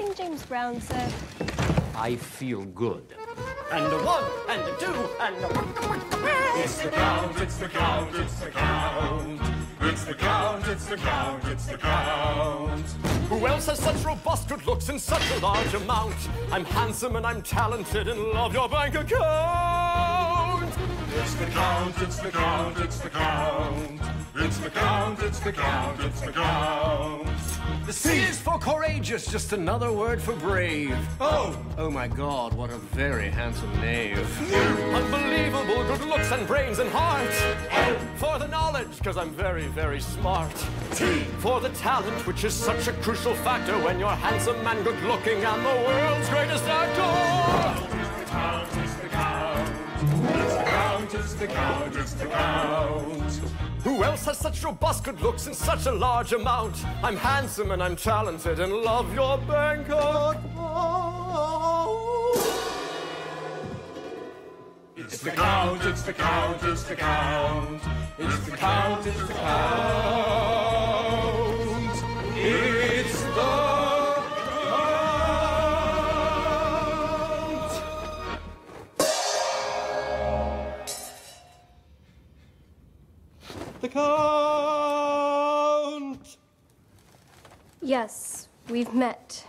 King James Brown said, I feel good. And a one, and a two, and a It's the count, it's the count, it's the count. It's the count, it's the count, it's the count. Who else has such robust good looks in such a large amount? I'm handsome and I'm talented and love your bank account. It's the count, it's the count, it's the count. It's the count, it's the count, it's the count. The C is for courageous, just another word for brave. Oh, Oh my god, what a very handsome knave. Unbelievable good looks and brains and heart. L for the knowledge, because I'm very, very smart. T for the talent, which is such a crucial factor when you're handsome and good looking and the world's greatest actor. It's the count, it's the count, it's the count. Who else has such robust good looks in such a large amount? I'm handsome and I'm talented and love your bank account. It's the count, it's the count, it's the count. It's the count, it's the count. The count. Yes, we've met.